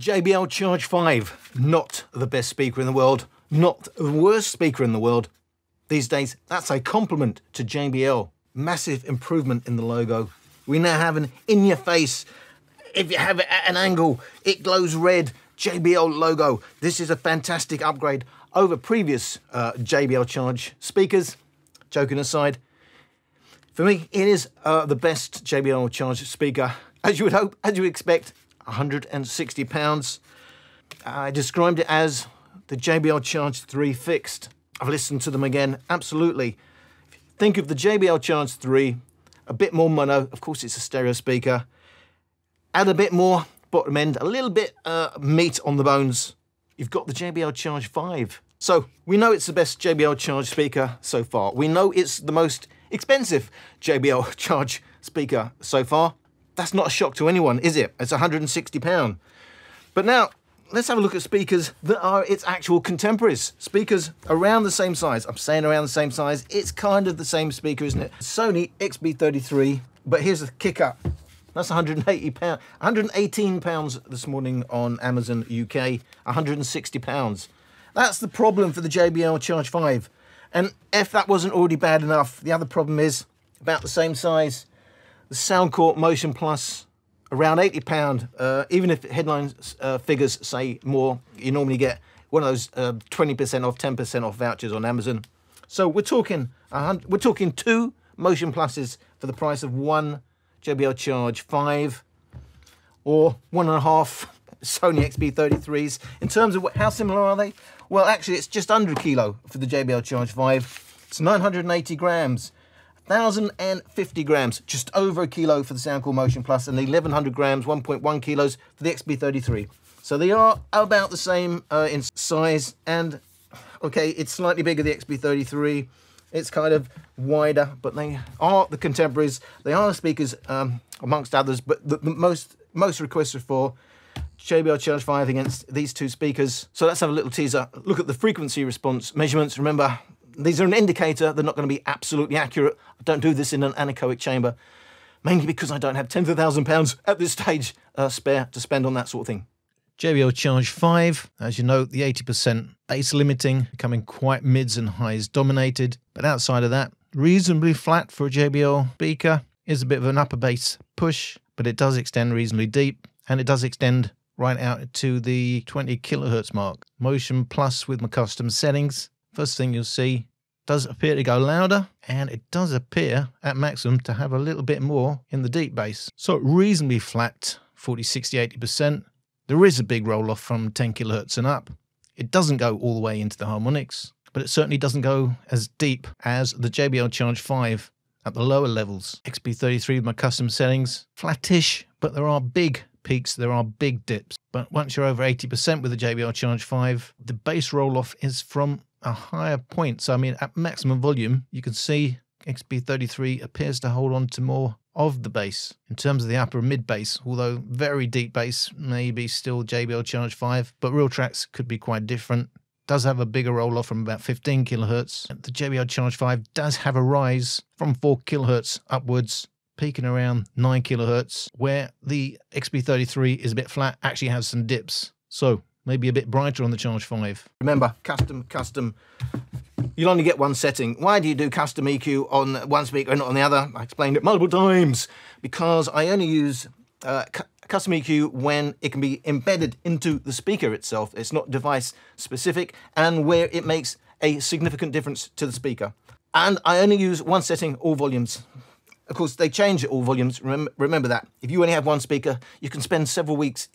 JBL Charge 5, not the best speaker in the world, not the worst speaker in the world. These days, that's a compliment to JBL. Massive improvement in the logo. We now have an in your face. If you have it at an angle, it glows red. JBL logo. This is a fantastic upgrade over previous uh, JBL Charge speakers. Joking aside, for me, it is uh, the best JBL Charge speaker, as you would hope, as you would expect. 160 pounds. I described it as the JBL Charge 3 fixed. I've listened to them again, absolutely. Think of the JBL Charge 3, a bit more mono, of course it's a stereo speaker. Add a bit more bottom end, a little bit uh, meat on the bones. You've got the JBL Charge 5. So we know it's the best JBL Charge speaker so far. We know it's the most expensive JBL Charge speaker so far. That's not a shock to anyone, is it? It's 160 pound. But now let's have a look at speakers that are its actual contemporaries. Speakers around the same size. I'm saying around the same size. It's kind of the same speaker, isn't it? Sony XB33, but here's the kicker. That's 180 pounds, 118 pounds this morning on Amazon UK, 160 pounds. That's the problem for the JBL Charge 5. And if that wasn't already bad enough, the other problem is about the same size. The Soundcore Motion Plus around 80 pound. Uh, even if headline uh, figures say more, you normally get one of those 20% uh, off, 10% off vouchers on Amazon. So we're talking, we're talking two Motion Pluses for the price of one JBL Charge 5 or one and a half Sony XB33s. In terms of what, how similar are they? Well, actually, it's just under a kilo for the JBL Charge 5. It's 980 grams. 1,050 grams, just over a kilo for the Soundcore Motion Plus, and 1,100 grams, 1.1 kilos for the XB33. So they are about the same uh, in size, and okay, it's slightly bigger, the XB33. It's kind of wider, but they are the contemporaries. They are the speakers, um, amongst others, but the, the most most requests are for JBL Charge 5 against these two speakers. So let's have a little teaser. Look at the frequency response measurements. Remember, these are an indicator. They're not going to be absolutely accurate. I don't do this in an anechoic chamber, mainly because I don't have tens of thousand pounds at this stage uh, spare to spend on that sort of thing. JBL Charge 5, as you know, the 80% bass limiting, becoming quite mids and highs dominated. But outside of that, reasonably flat for a JBL speaker. Is a bit of an upper bass push, but it does extend reasonably deep, and it does extend right out to the 20 kilohertz mark. Motion Plus with my custom settings First thing you'll see does appear to go louder and it does appear at maximum to have a little bit more in the deep bass. So reasonably flat, 40, 60, 80%. There is a big roll off from 10 kilohertz and up. It doesn't go all the way into the harmonics, but it certainly doesn't go as deep as the JBL Charge 5 at the lower levels. XB33 with my custom settings, flattish, but there are big peaks, there are big dips. But once you're over 80% with the JBL Charge 5, the bass roll off is from a higher point. So, I mean, at maximum volume, you can see XB33 appears to hold on to more of the bass. In terms of the upper mid bass, although very deep bass may be still JBL Charge 5, but real tracks could be quite different. Does have a bigger roll off from about 15 kilohertz. The JBL Charge 5 does have a rise from 4 kilohertz upwards, peaking around 9 kilohertz, where the XB33 is a bit flat, actually has some dips. So maybe a bit brighter on the Charge 5. Remember, custom, custom. You'll only get one setting. Why do you do custom EQ on one speaker and not on the other? I explained it multiple times. Because I only use uh, custom EQ when it can be embedded into the speaker itself. It's not device specific and where it makes a significant difference to the speaker. And I only use one setting, all volumes. Of course, they change all volumes. Remember, remember that. If you only have one speaker, you can spend several weeks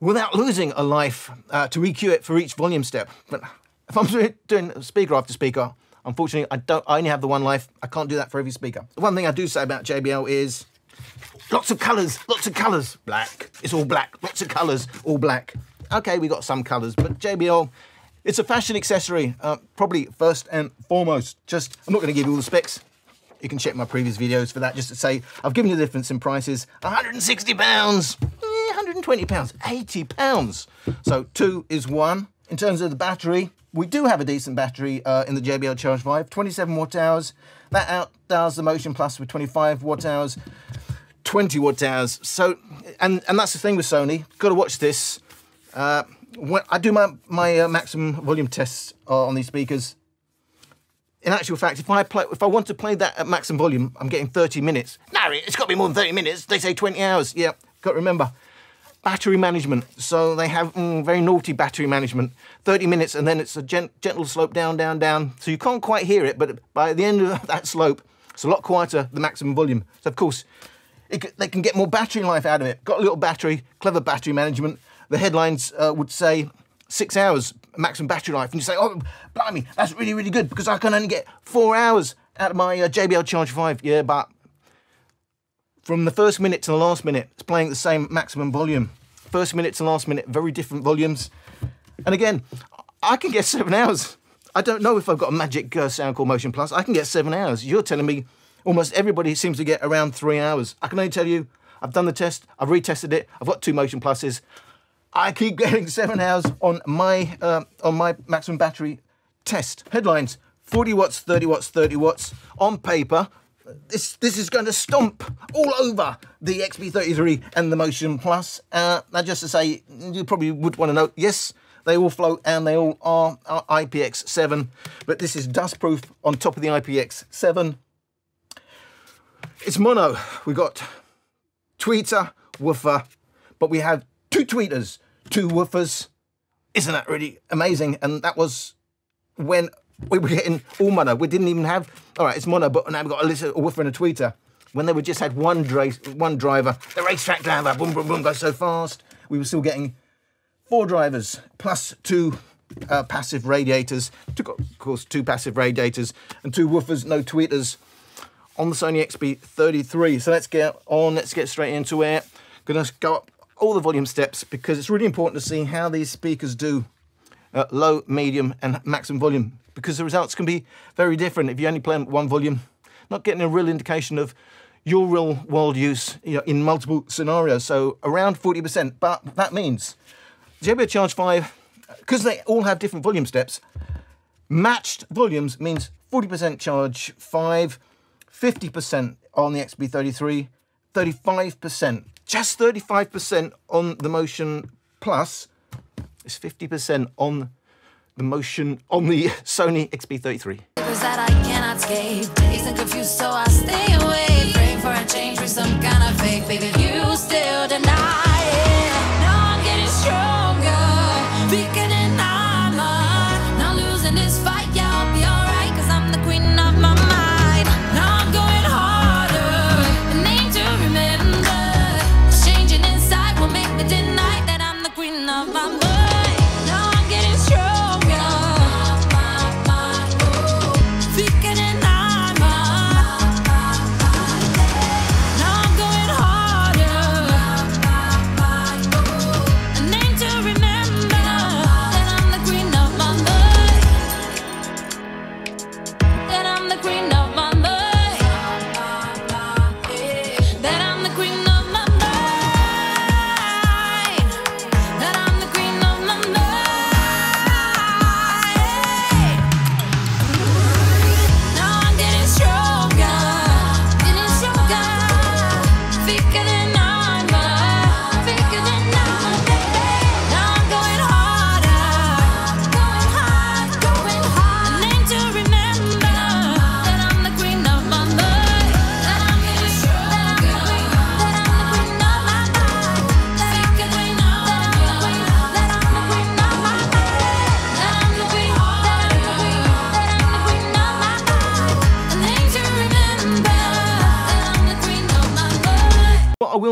without losing a life uh, to EQ it for each volume step. But if I'm doing speaker after speaker, unfortunately, I don't. I only have the one life. I can't do that for every speaker. The one thing I do say about JBL is lots of colours, lots of colours. Black, it's all black. Lots of colours, all black. Okay, we got some colours, but JBL, it's a fashion accessory, uh, probably first and foremost. Just, I'm not going to give you all the specs. You can check my previous videos for that, just to say I've given you the difference in prices. 160 pounds. 120 pounds, 80 pounds. So two is one. In terms of the battery, we do have a decent battery uh, in the JBL Charge 5, 27 watt hours. That outdoes the Motion Plus with 25 watt hours. 20 watt hours. So, and, and that's the thing with Sony, got to watch this. Uh, when I do my, my uh, maximum volume tests on these speakers, in actual fact, if I play, if I want to play that at maximum volume, I'm getting 30 minutes. No, it's got to be more than 30 minutes. They say 20 hours. Yeah, got to remember. Battery management. So they have mm, very naughty battery management. 30 minutes and then it's a gent gentle slope down, down, down. So you can't quite hear it, but by the end of that slope, it's a lot quieter, the maximum volume. So of course, it, they can get more battery life out of it. Got a little battery, clever battery management. The headlines uh, would say six hours maximum battery life, and you say, oh, blimey, that's really, really good because I can only get four hours out of my uh, JBL Charge 5. Yeah, but from the first minute to the last minute, it's playing the same maximum volume. First minute to last minute, very different volumes. And again, I can get seven hours. I don't know if I've got a magic uh, Soundcore Motion Plus. I can get seven hours. You're telling me almost everybody seems to get around three hours. I can only tell you, I've done the test, I've retested it, I've got two Motion Pluses. I keep getting seven hours on my uh, on my maximum battery test. Headlines: 40 watts, 30 watts, 30 watts. On paper, this this is going to stomp all over the XB33 and the Motion Plus. Uh, now, just to say, you probably would want to know, yes, they all float and they all are, are IPX7, but this is dustproof on top of the IPX7. It's mono. We've got tweeter, woofer, but we have two tweeters, two woofers. Isn't that really amazing? And that was when we were getting all mono. We didn't even have, all right, it's mono, but now we've got a, a woofer and a tweeter. When they were just had one, one driver, the racetrack driver, boom, boom, boom, goes so fast. We were still getting four drivers plus two uh, passive radiators, two, of course, two passive radiators and two woofers, no tweeters on the Sony XB33. So let's get on, let's get straight into it. Gonna go up all the volume steps because it's really important to see how these speakers do low, medium and maximum volume because the results can be very different. If you only play one volume, not getting a real indication of your real world use you know, in multiple scenarios. So around 40%, but that means JBL Charge 5, because they all have different volume steps, matched volumes means 40% Charge 5, 50% on the XB33, 35%, just 35% on the Motion Plus, is 50% on the Motion, on the Sony XB33. that I cannot escape. Dazed and confused, so kind of faith. Baby, I'm getting stronger. Than armor. Losing this fight,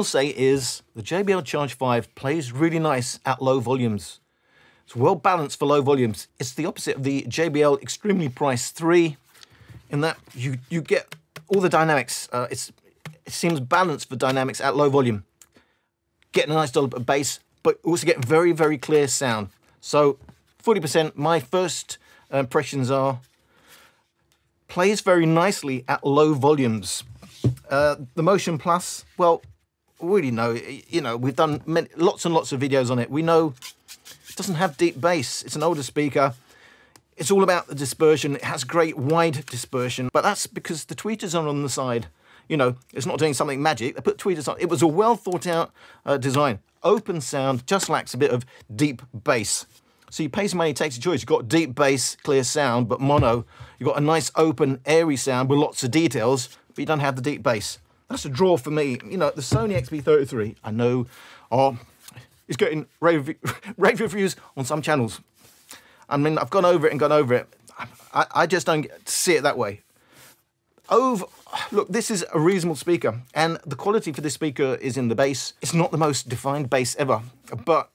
will say is the JBL Charge 5 plays really nice at low volumes. It's well balanced for low volumes. It's the opposite of the JBL Extremely Priced 3 in that you, you get all the dynamics. Uh, it's, it seems balanced for dynamics at low volume. Getting a nice dollop of bass, but also getting very, very clear sound. So 40%, my first impressions are plays very nicely at low volumes. Uh, the Motion Plus, well, we already know, you know, we've done many, lots and lots of videos on it. We know it doesn't have deep bass. It's an older speaker. It's all about the dispersion. It has great wide dispersion, but that's because the tweeters are on the side. you know, it's not doing something magic. They put tweeters on. It was a well thought out uh, design. Open sound just lacks a bit of deep bass. So you pay some money, takes a choice. You've got deep bass, clear sound, but mono. You've got a nice open, airy sound with lots of details, but you don't have the deep bass. That's a draw for me. You know, the Sony XB33, I know, oh, is getting rave, rave reviews on some channels. I mean, I've gone over it and gone over it. I, I just don't see it that way. Over, look, this is a reasonable speaker, and the quality for this speaker is in the bass. It's not the most defined bass ever, but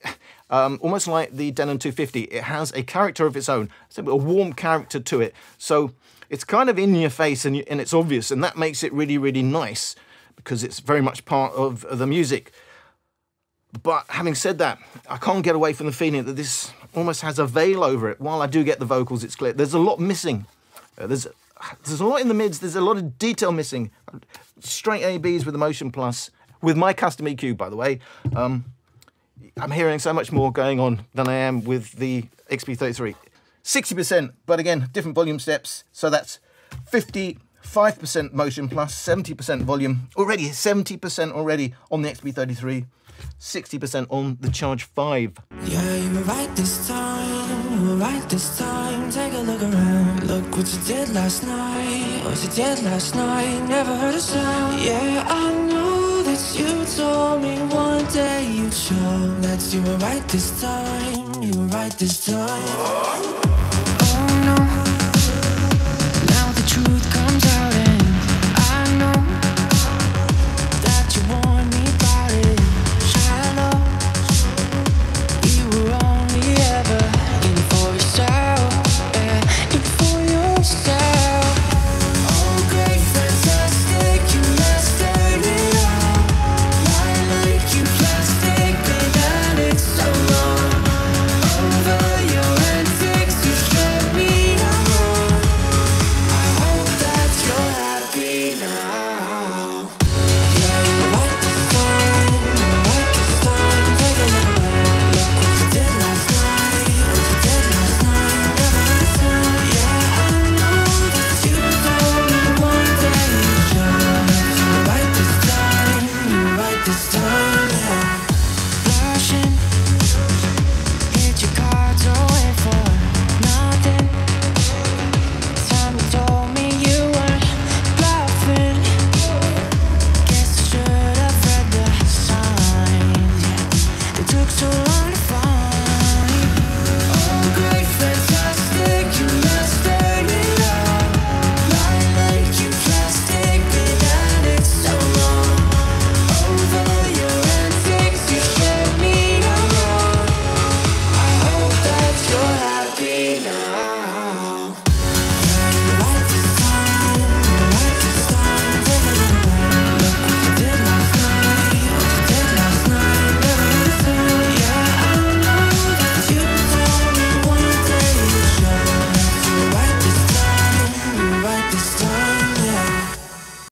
um, almost like the Denon 250, it has a character of its own, a warm character to it. So it's kind of in your face and, and it's obvious, and that makes it really, really nice because it's very much part of the music. But having said that, I can't get away from the feeling that this almost has a veil over it. While I do get the vocals, it's clear. There's a lot missing. Uh, there's there's a lot in the mids. There's a lot of detail missing. Straight ABs with the Motion Plus, with my custom EQ, by the way. Um, I'm hearing so much more going on than I am with the XB33. 60%, but again, different volume steps. So that's 55% motion plus 70% volume. Already 70% already on the XB33, 60% on the Charge 5. Yeah, you were right this time. You were right this time. Take a look around. Look what you did last night. What you did last night. Never heard a sound. Yeah, I know that you told me one day you'd show that you were right this time. You were right this time.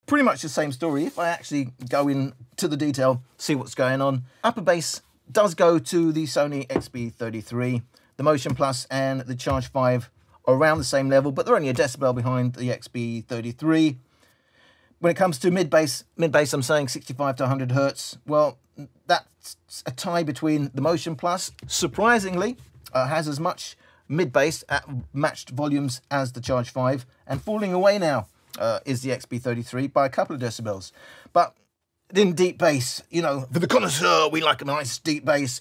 Pretty much the same story. If I actually go into the detail, see what's going on. Upper bass does go to the Sony XB33, the Motion Plus and the Charge 5 are around the same level, but they're only a decibel behind the XB33. When it comes to mid bass, mid bass, I'm saying 65 to 100 hertz. Well, that's a tie between the Motion Plus, surprisingly, uh, has as much mid bass at matched volumes as the Charge 5, and falling away now uh, is the XB33 by a couple of decibels. But in deep bass, you know, for the connoisseur, we like a nice deep bass.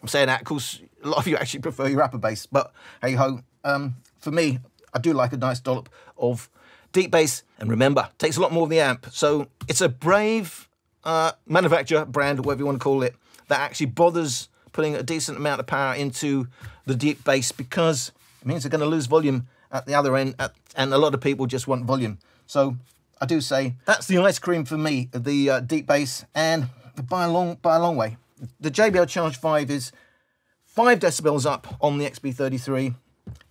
I'm saying that, of course, a lot of you actually prefer your upper bass, but hey ho, um, for me, I do like a nice dollop of deep bass. And remember, takes a lot more of the amp. So it's a brave uh, manufacturer, brand, whatever you want to call it, that actually bothers putting a decent amount of power into the deep bass because it means they're going to lose volume at the other end, at, and a lot of people just want volume. So I do say that's the ice cream for me, the uh, deep bass, and by a long by a long way. The JBL Charge 5 is 5 decibels up on the XB33.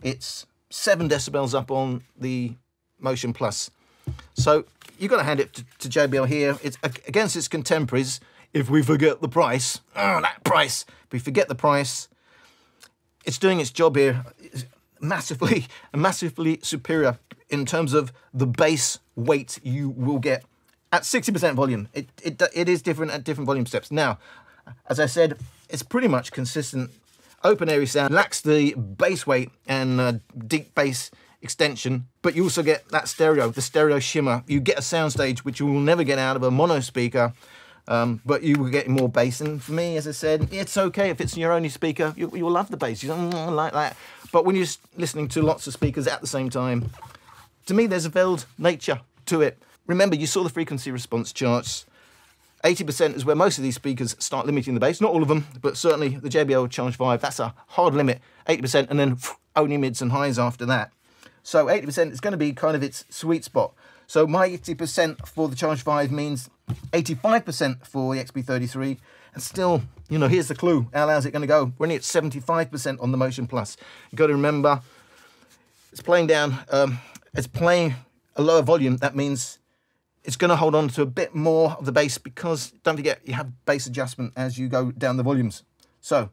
It's 7 decibels up on the Motion Plus. So you've got to hand it to, to JBL here. It's against its contemporaries. If we forget the price, oh, that price. If we forget the price, it's doing its job here massively, massively superior in terms of the base weight you will get at 60% volume. It, it, it is different at different volume steps. Now, as I said, it's pretty much consistent. Open airy sound lacks the bass weight and uh, deep bass extension, but you also get that stereo, the stereo shimmer. You get a soundstage which you will never get out of a mono speaker, um, but you will get more bass. And for me, as I said, it's okay if it's your only speaker. You, you'll love the bass. You don't "Mm, I like that. But when you're listening to lots of speakers at the same time, to me, there's a veiled nature to it. Remember, you saw the frequency response charts. 80% is where most of these speakers start limiting the bass. Not all of them, but certainly the JBL Charge 5, that's a hard limit. 80%, and then only mids and highs after that. So 80% is going to be kind of its sweet spot. So my 80% for the Charge 5 means 85% for the XB33. And still, you know, here's the clue. How how's it going to go? We're only at 75% on the Motion Plus. You've got to remember, it's playing down, um, it's playing a lower volume. That means it's going to hold on to a bit more of the bass because don't forget you have bass adjustment as you go down the volumes. So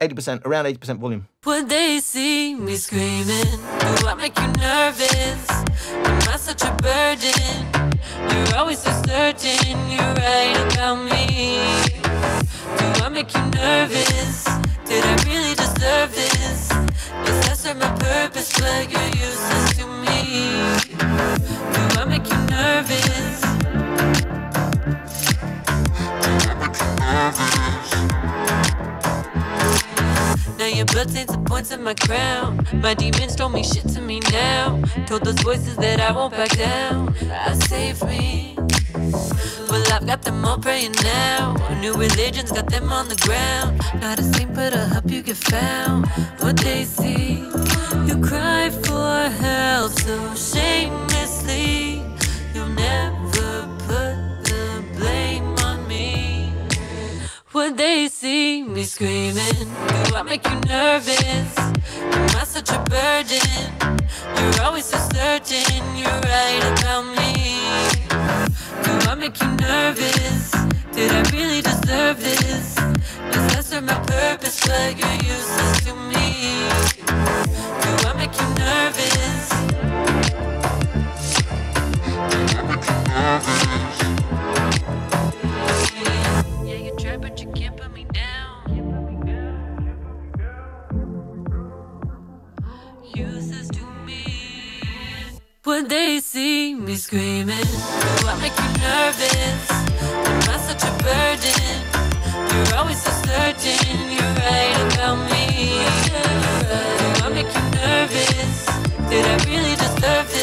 80%, around 80% volume. When they see me screaming, do I make you nervous? Am I such a burden? You're always so certain you're right about me. Do I make you nervous? Did I really deserve this? Yes, that my purpose, you're useless to me. Do I make you nervous? Now blood stains the points of my crown. My demons told me shit to me now. Told those voices that I won't back down. I save me. Well, I've got them all praying now. New religions got them on the ground. Not a saint, but I'll help you get found. What they see, you cry for help so shamelessly. When they see me screaming, do I make you nervous? Am I such a burden? You're always so certain you're right about me. Do I make you nervous? Did I really deserve this? Yes, that served my purpose, but you're useless to me. Do I make you nervous? Yeah, When they see me screaming, do I make you nervous? Am I such a burden? You're always so certain you're right about me. Do I make you nervous? Did I really deserve this?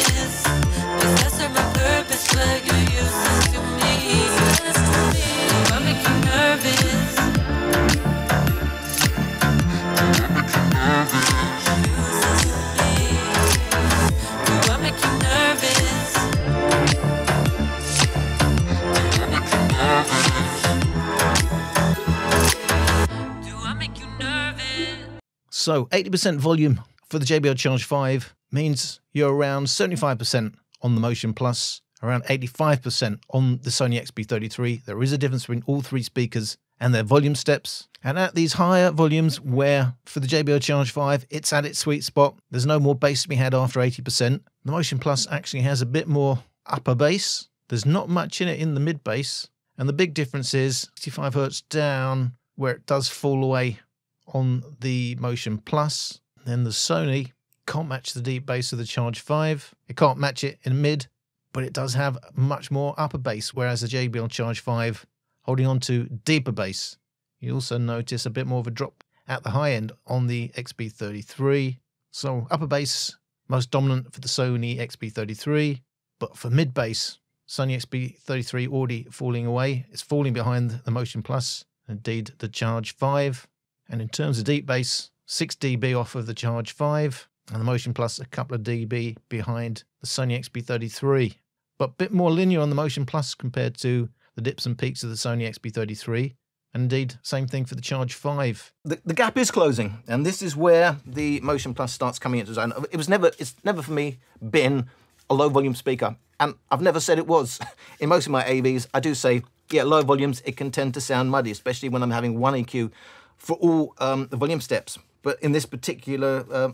So 80% volume for the JBL Charge 5 means you're around 75% on the Motion Plus, around 85% on the Sony XB33. There is a difference between all three speakers and their volume steps. And at these higher volumes, where for the JBL Charge 5, it's at its sweet spot, there's no more bass to be had after 80%. The Motion Plus actually has a bit more upper bass. There's not much in it in the mid bass. And the big difference is 65 hertz down, where it does fall away on the Motion Plus. Then the Sony can't match the deep bass of the Charge 5. It can't match it in mid, but it does have much more upper bass, whereas the JBL Charge 5 holding on to deeper bass. You also notice a bit more of a drop at the high end on the XB33. So upper bass most dominant for the Sony XB33, but for mid bass, Sony XB33 already falling away. It's falling behind the Motion Plus, indeed the Charge 5. And in terms of deep bass, 6 dB off of the Charge 5, and the Motion Plus a couple of dB behind the Sony XB33. But a bit more linear on the Motion Plus compared to the dips and peaks of the Sony XB33. And indeed, same thing for the Charge 5. The, the gap is closing, and this is where the Motion Plus starts coming into zone. It was never, it's never for me been a low volume speaker, and I've never said it was. In most of my AVs, I do say, yeah, low volumes, it can tend to sound muddy, especially when I'm having one EQ for all um, the volume steps. But in this particular uh,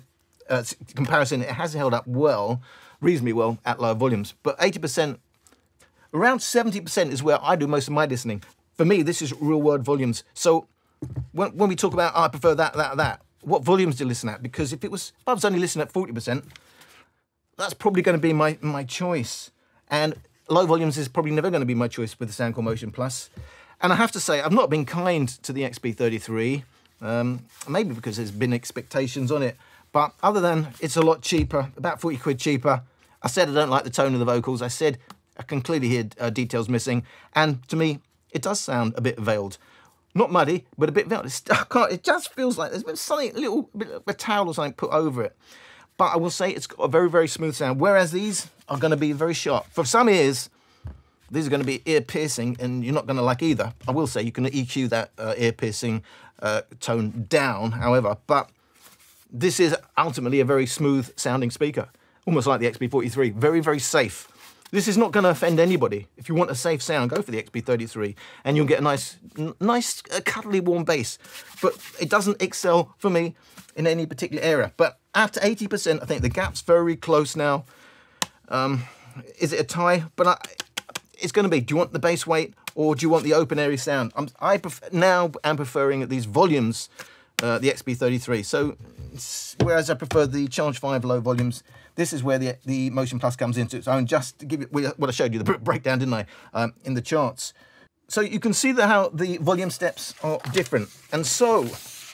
uh, comparison, it has held up well, reasonably well at low volumes. But 80% Around 70% is where I do most of my listening. For me, this is real world volumes. So when, when we talk about, "Oh, I prefer that, that, that, what volumes do you listen at? Because if it was, if I was only listening at 40%, that's probably going to be my, my choice. And low volumes is probably never going to be my choice with the Soundcore Motion Plus. And I have to say, I've not been kind to the XB33, um, maybe because there's been expectations on it. But other than it's a lot cheaper, about 40 quid cheaper, I said I don't like the tone of the vocals. I said I can clearly hear uh, details missing. And to me, it does sound a bit veiled. Not muddy, but a bit veiled. It just feels like there's been something, a little bit of a towel or something put over it. But I will say it's got a very, very smooth sound. Whereas these are going to be very sharp. For some ears, these are going to be ear piercing, and you're not going to like either. I will say you can EQ that uh, ear piercing uh, tone down, however, but this is ultimately a very smooth sounding speaker, almost like the XB43. Very, very safe. This is not going to offend anybody. If you want a safe sound, go for the XB33, and you'll get a nice, nice, uh, cuddly, warm bass. But it doesn't excel for me in any particular area. But at 80%, I think the gap's very close now. Um, is it a tie? But I, it's going to be. Do you want the bass weight or do you want the open airy sound? I'm, I now am preferring these volumes, uh, the XB33. So whereas I prefer the Charge Five low volumes, this is where the the Motion Plus comes into its own. Just to give you what I showed you the breakdown, didn't I, um, in the charts. So you can see that how the volume steps are different. And so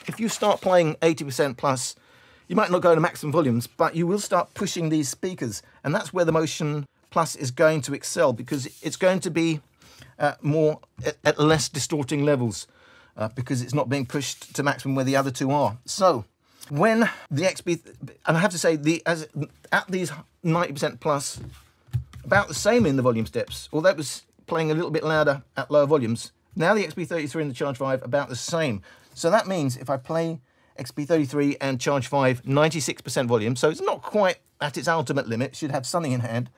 if you start playing 80% plus, you might not go to maximum volumes, but you will start pushing these speakers. And that's where the Motion Plus is going to excel because it's going to be uh, more at, at less distorting levels uh, because it's not being pushed to maximum where the other two are. So when the XB, and I have to say, the as at these 90% plus, about the same in the volume steps, although it was playing a little bit louder at lower volumes. Now the XB33 and the Charge 5 about the same. So that means if I play XB33 and Charge 5 96% volume, so it's not quite at its ultimate limit, should have something in hand.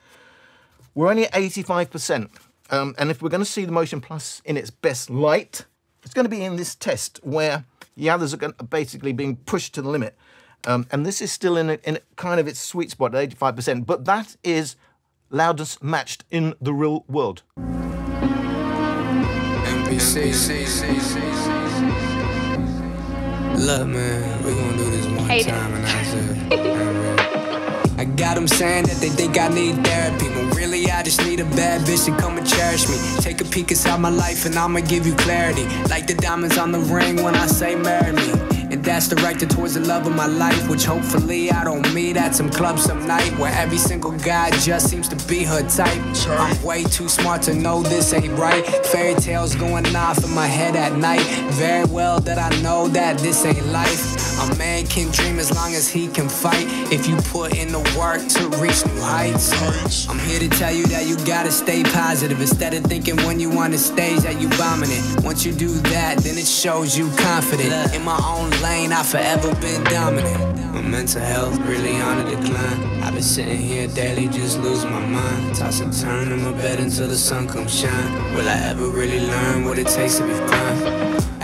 We're only at 85%. Um, and if we're going to see the Motion Plus in its best light, it's going to be in this test where the others are, going are basically being pushed to the limit. Um, and this is still in, a, in a kind of its sweet spot at 85%, but that is loudness matched in the real world. Look, man, we gonna do this one Hate it. time, and that's it. I got them saying that they think I need therapy. I just need a bad bitch to come and cherish me. Take a peek inside my life and I'ma give you clarity. Like the diamonds on the ring when I say marry me. That's directed towards the love of my life, which hopefully I don't meet at some club some night where every single guy just seems to be her type. I'm way too smart to know this ain't right. Fairy tales going off in my head at night. Very well that I know that this ain't life. A man can dream as long as he can fight. If you put in the work to reach new heights. I'm here to tell you that you gotta stay positive instead of thinking when you on the stage that you bombing it. Once you do that, then it shows you confident. In my own lane, I've forever been dominant. My mental health really on a decline. I've been sitting here daily just losing my mind. Toss and turn in my bed until the sun comes shine. Will I ever really learn what it takes to be fine?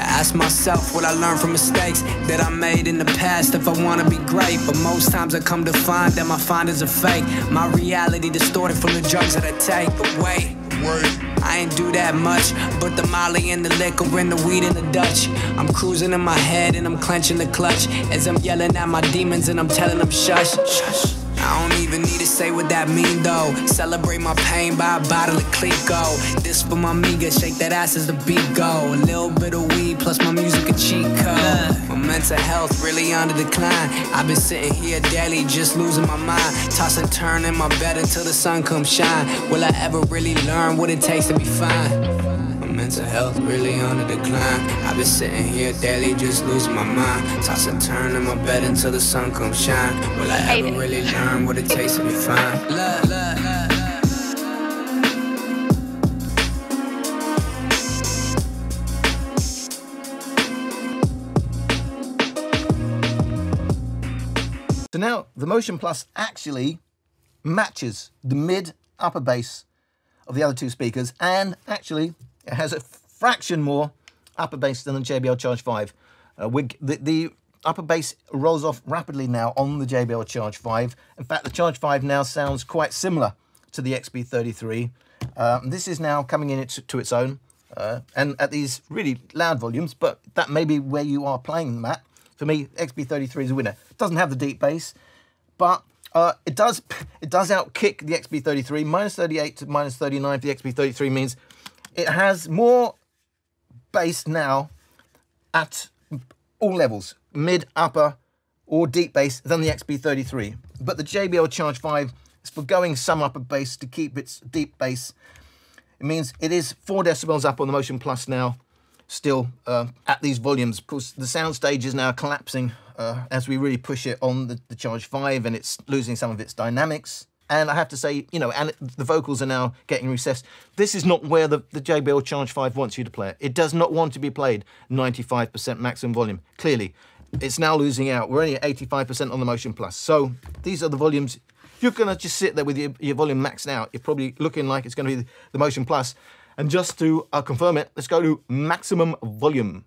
I ask myself what I learned from mistakes that I made in the past if I wanna be great. But most times I come to find that my findings are fake. My reality distorted from the drugs that I take. But wait. I ain't do that much, but the molly and the liquor and the weed and the Dutch. I'm cruising in my head and I'm clenching the clutch as I'm yelling at my demons and I'm telling them shush. Shush. I don't even need to say what that mean though. Celebrate my pain by a bottle of Clico. This for my amiga, shake that ass as the beat go. A little bit of weed plus my music a cheat code. My mental health really on the decline. I've been sitting here daily just losing my mind. Toss and turn in my bed until the sun comes shine. Will I ever really learn what it takes to be fine? My mental health really on the decline. I've been sitting here daily just losing my mind. Toss and turn in my bed until the sun comes shine. Will I ever really learn what it takes to be fine? So now the Motion Plus actually matches the mid upper bass of the other two speakers and actually it has a fraction more upper bass than the JBL Charge 5. Uh, the, the upper bass rolls off rapidly now on the JBL Charge 5. In fact, the Charge 5 now sounds quite similar to the XB33. Um, this is now coming in to its own, uh, and at these really loud volumes. But that may be where you are playing them at. For me, XB33 is a winner. It doesn't have the deep bass, but uh, it does it does outkick the XB33. Minus 38 to minus 39 for the XB33 means it has more bass now at all levels, mid, upper, or deep bass than the XB33. But the JBL Charge 5 is for going some upper bass to keep its deep bass. It means it is four decibels up on the Motion Plus now, still uh, at these volumes. Of course, the sound stage is now collapsing uh, as we really push it on the, the Charge 5 and it's losing some of its dynamics. And I have to say, you know, and the vocals are now getting recessed. This is not where the, the JBL Charge 5 wants you to play it. It does not want to be played 95% maximum volume. Clearly, it's now losing out. We're only at 85% on the Motion Plus. So these are the volumes. You're to just sit there with your, your volume maxed out. You're probably looking like it's to be the Motion Plus. And just to uh, confirm it, let's go to maximum volume.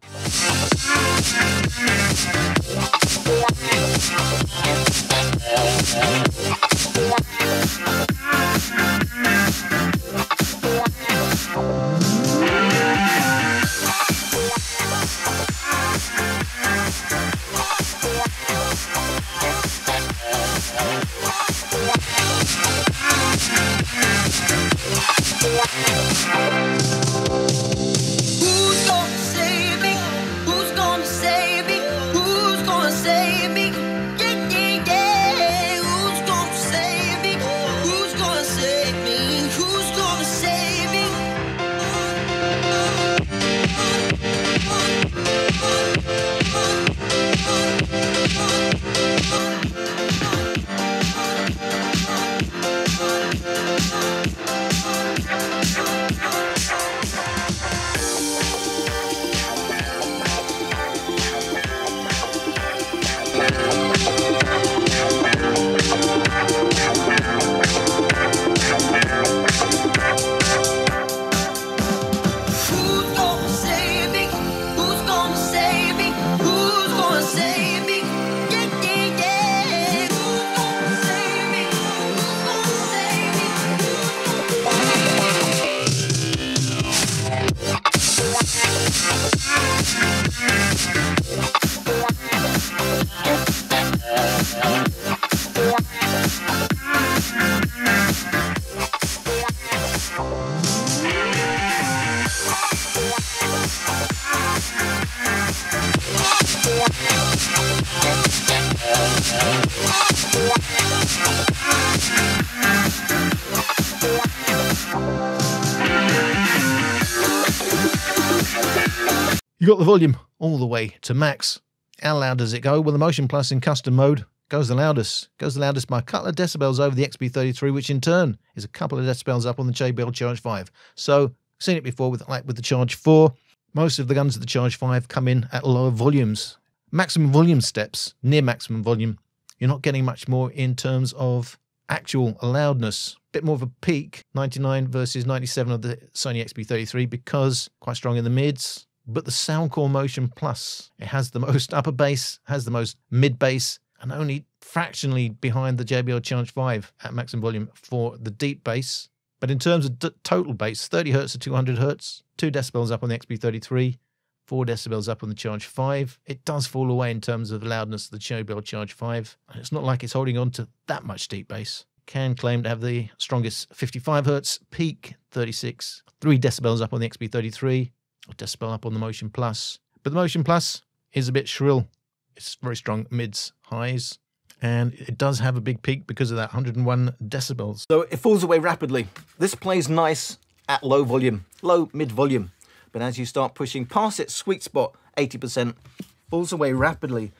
You got the volume all the way to max. How loud does it go? Well, the Motion Plus in custom mode goes the loudest. Goes the loudest by a couple of decibels over the XB33, which in turn is a couple of decibels up on the JBL Charge 5. So, seen it before with like with the Charge 4. Most of the guns of the Charge 5 come in at lower volumes. Maximum volume steps, near maximum volume. You're not getting much more in terms of actual loudness. Bit more of a peak, 99 versus 97 of the Sony XB33 because quite strong in the mids. But the Soundcore Motion Plus, it has the most upper bass, has the most mid bass, and only fractionally behind the JBL Charge 5 at maximum volume for the deep bass. But in terms of total bass, 30 hertz to 200 hertz, 2 decibels up on the XB33, 4 decibels up on the Charge 5. It does fall away in terms of the loudness of the JBL Charge 5. And it's not like it's holding on to that much deep bass. Can claim to have the strongest 55 hertz, peak 36, 3 decibels up on the XB33, a decibel up on the Motion Plus. But the Motion Plus is a bit shrill. It's very strong mids, highs, and it does have a big peak because of that 101 decibels. So it falls away rapidly. This plays nice at low volume, low mid volume. But as you start pushing past its sweet spot, 80%, falls away rapidly.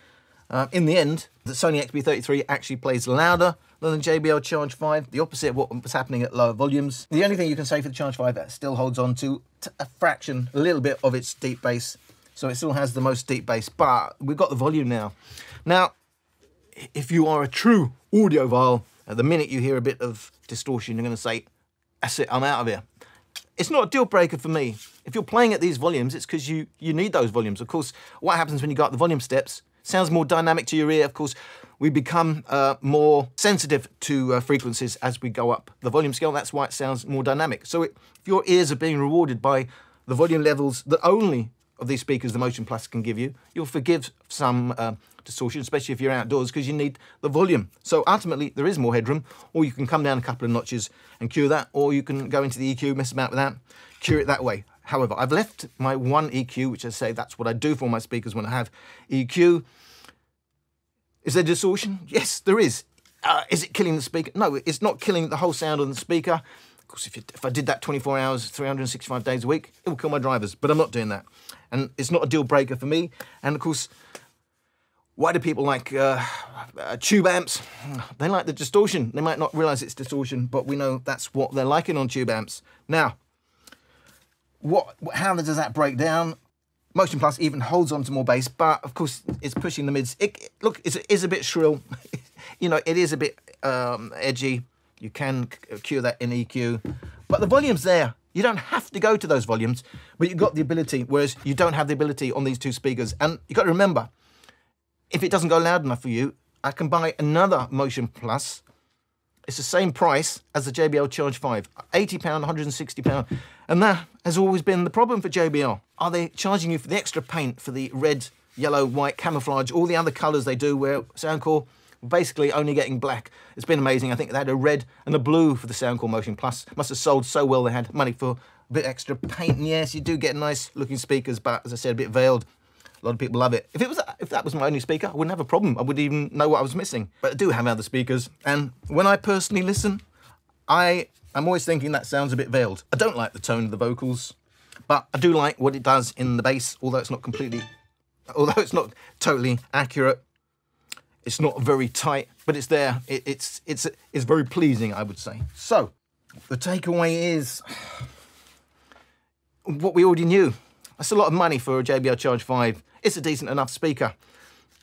Uh, in the end, the Sony XB33 actually plays louder than the JBL Charge 5, the opposite of what was happening at lower volumes. The only thing you can say for the Charge 5, that still holds on to a fraction, a little bit of its deep bass. So it still has the most deep bass, but we've got the volume now. Now, if you are a true audiophile, the minute you hear a bit of distortion, you're going to say, that's it, I'm out of here. It's not a deal breaker for me. If you're playing at these volumes, it's because you, you need those volumes. Of course, what happens when you go up the volume steps sounds more dynamic to your ear. Of course, we become uh, more sensitive to uh, frequencies as we go up the volume scale. That's why it sounds more dynamic. So it, if your ears are being rewarded by the volume levels that only of these speakers the Motion Plus can give you, you'll forgive some uh, distortion, especially if you're outdoors, because you need the volume. So ultimately, there is more headroom, or you can come down a couple of notches and cue that, or you can go into the EQ, mess about with that, cue it that way. However, I've left my one EQ, which I say that's what I do for my speakers when I have EQ. Is there distortion? Yes, there is. Uh, is it killing the speaker? No, it's not killing the whole sound on the speaker. Of course, if, you, if I did that 24 hours, 365 days a week, it will kill my drivers, but I'm not doing that. And it's not a deal breaker for me. And of course, why do people like uh, uh, tube amps? They like the distortion. They might not realize it's distortion, but we know that's what they're liking on tube amps. Now, what? How does that break down? Motion Plus even holds on to more bass, but of course it's pushing the mids. It, look, it's, it is a bit shrill. you know, it is a bit um, edgy. You can cure that in EQ, but the volume's there. You don't have to go to those volumes, but you've got the ability. Whereas you don't have the ability on these two speakers. And you've got to remember, if it doesn't go loud enough for you, I can buy another Motion Plus. It's the same price as the JBL Charge 5, £80, £160. And that has always been the problem for JBL. Are they charging you for the extra paint for the red, yellow, white camouflage, all the other colours they do where Soundcore basically only getting black. It's been amazing. I think they had a red and a blue for the Soundcore Motion Plus. Must have sold so well they had money for a bit extra paint. And yes, you do get nice looking speakers, but as I said, a bit veiled. A lot of people love it. If it was, if that was my only speaker, I wouldn't have a problem. I wouldn't even know what I was missing. But I do have other speakers, and when I personally listen, I am always thinking that sounds a bit veiled. I don't like the tone of the vocals, but I do like what it does in the bass, although it's not completely, although it's not totally accurate. It's not very tight, but it's there. It, it's it's it's very pleasing, I would say. So, the takeaway is what we already knew. That's a lot of money for a JBL Charge 5. It's a decent enough speaker.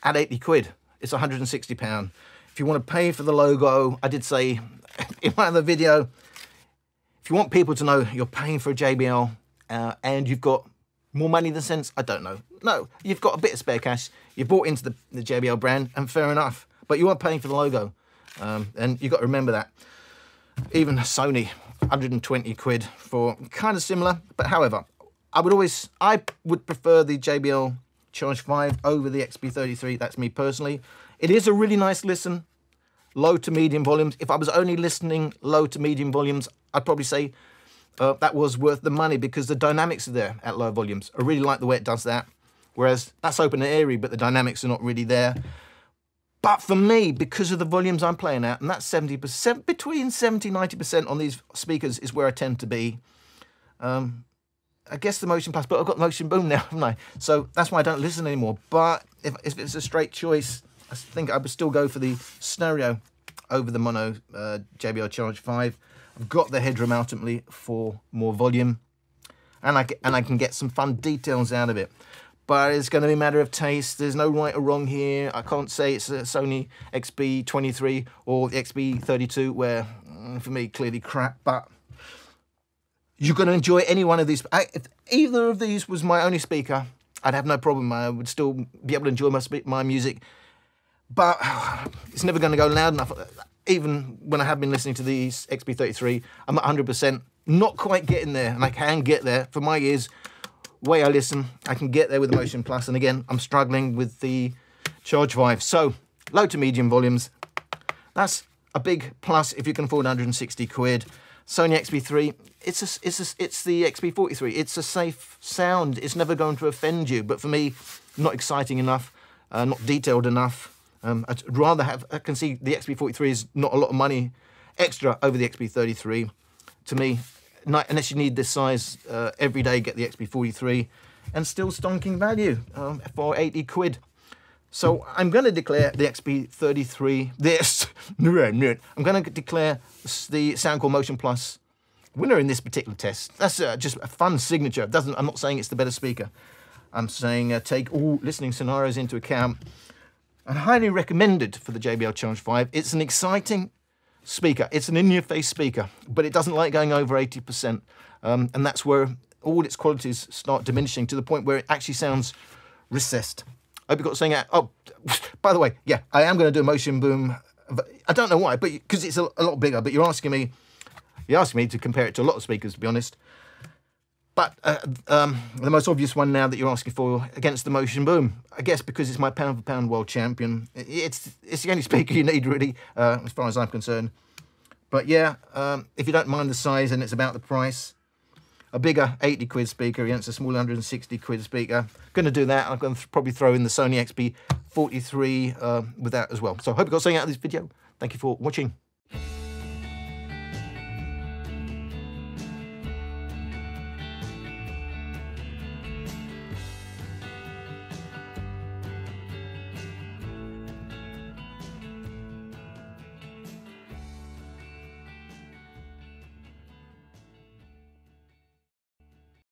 At 80 quid, it's 160 pound. If you want to pay for the logo, I did say in my other video, if you want people to know you're paying for a JBL uh, and you've got more money than sense, I don't know. No, you've got a bit of spare cash. You bought into the, the JBL brand, and fair enough. But you are paying for the logo, um, and you've got to remember that. Even Sony, 120 quid for kind of similar. But however, I would always, I would prefer the JBL Charge 5 over the XB33. That's me personally. It is a really nice listen, low to medium volumes. If I was only listening low to medium volumes, I'd probably say uh, that was worth the money because the dynamics are there at low volumes. I really like the way it does that. Whereas that's open and airy, but the dynamics are not really there. But for me, because of the volumes I'm playing at, and that's 70%, between 70 90% on these speakers is where I tend to be. Um, I guess the Motion Plus, but I've got the Motion Boom now, haven't I? So that's why I don't listen anymore. But if, if it's a straight choice, I think I would still go for the stereo over the mono uh, JBL Charge 5. I've got the headroom ultimately for more volume, and I, and I can get some fun details out of it. But it's going to be a matter of taste. There's no right or wrong here. I can't say it's a Sony XB23 or the XB32, where mm, for me clearly crap. But you're going to enjoy any one of these. I, if either of these was my only speaker, I'd have no problem. I would still be able to enjoy my my music. But it's never going to go loud enough. Even when I have been listening to these XB33, I'm at 100%, not quite getting there, and I can get there for my ears. Way I listen, I can get there with the Motion Plus, and again, I'm struggling with the Charge 5. So, low to medium volumes, that's a big plus if you can afford 160 quid. Sony XB3, it's a, it's a, it's the XB43. It's a safe sound. It's never going to offend you. But for me, not exciting enough, uh, not detailed enough. Um, I'd rather have. I can see the XB43 is not a lot of money extra over the XB33. To me, not, unless you need this size uh, every day, get the XB43, and still stonking value um, for 80 quid. So I'm going to declare the XB33 this. I'm going to declare the Soundcore Motion Plus winner in this particular test. That's uh, just a fun signature. It doesn't. I'm not saying it's the better speaker. I'm saying uh, take all listening scenarios into account. And highly recommended for the JBL Charge 5. It's an exciting speaker. It's an in-your-face speaker, but it doesn't like going over 80%. Um, and that's where all its qualities start diminishing to the point where it actually sounds recessed. I hope you got something out. Oh, by the way, yeah, I am going to do a motion boom. I don't know why, but because it's a, a lot bigger. But you're asking me, you're asking me to compare it to a lot of speakers, to be honest. But uh, um, the most obvious one now that you're asking for against the Motion Boom, I guess because it's my pound for pound world champion, it's it's the only speaker you need really, uh, as far as I'm concerned. But yeah, um, if you don't mind the size and it's about the price, a bigger 80 quid speaker against a small 160 quid speaker. Going to do that. I'm going to probably throw in the Sony XB43 uh, with that as well. So I hope you got something out of this video. Thank you for watching.